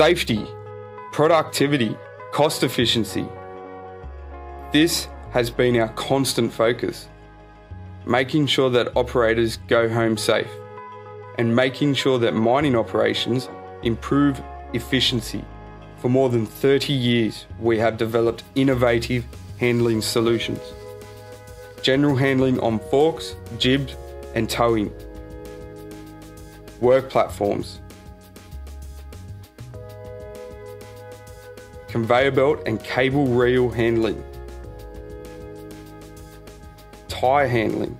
Safety, productivity, cost efficiency. This has been our constant focus. Making sure that operators go home safe and making sure that mining operations improve efficiency. For more than 30 years, we have developed innovative handling solutions. General handling on forks, jibs, and towing. Work platforms. Conveyor belt and cable reel handling. Tyre handling.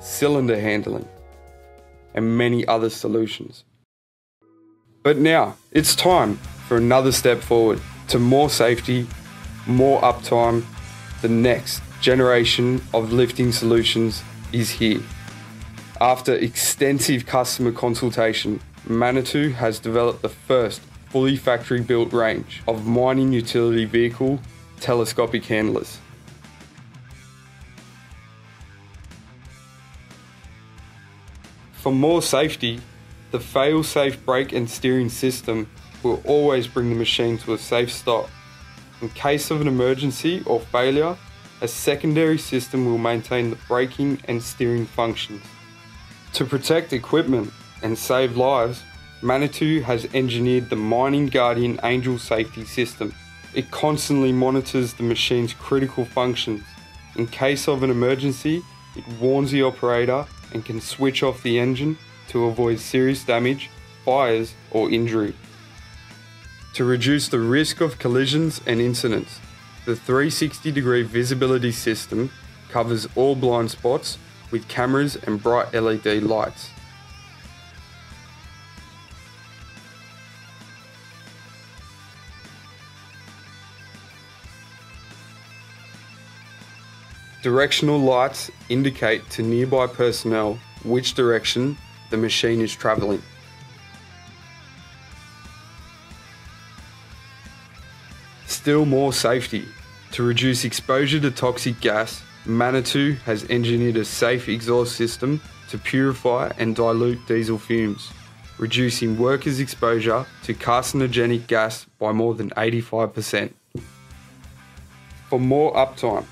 Cylinder handling. And many other solutions. But now, it's time for another step forward to more safety, more uptime. The next generation of lifting solutions is here. After extensive customer consultation, Manitou has developed the first fully factory built range of mining utility vehicle telescopic handlers. For more safety, the fail-safe brake and steering system will always bring the machine to a safe stop. In case of an emergency or failure, a secondary system will maintain the braking and steering functions. To protect equipment and save lives, Manitou has engineered the Mining Guardian Angel safety system. It constantly monitors the machine's critical functions. In case of an emergency, it warns the operator and can switch off the engine to avoid serious damage, fires, or injury. To reduce the risk of collisions and incidents, the 360 degree visibility system covers all blind spots with cameras and bright LED lights. Directional lights indicate to nearby personnel which direction the machine is travelling. Still more safety. To reduce exposure to toxic gas, Manitou has engineered a safe exhaust system to purify and dilute diesel fumes, reducing workers' exposure to carcinogenic gas by more than 85%. For more uptime,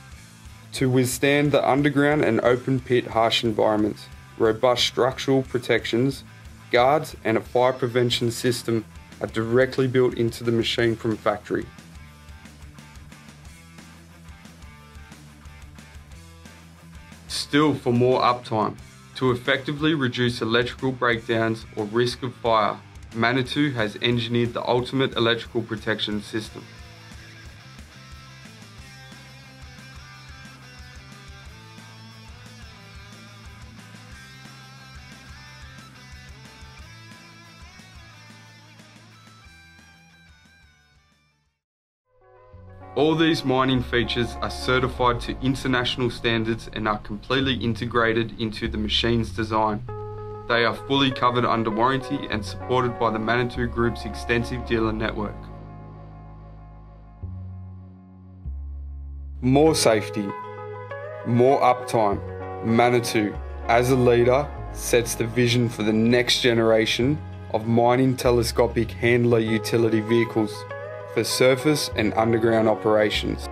to withstand the underground and open pit harsh environments, robust structural protections, guards, and a fire prevention system are directly built into the machine from factory. Still, for more uptime, to effectively reduce electrical breakdowns or risk of fire, Manitou has engineered the ultimate electrical protection system. All these mining features are certified to international standards and are completely integrated into the machine's design. They are fully covered under warranty and supported by the Manitou Group's extensive dealer network. More safety, more uptime. Manitou, as a leader, sets the vision for the next generation of mining telescopic handler utility vehicles for surface and underground operations.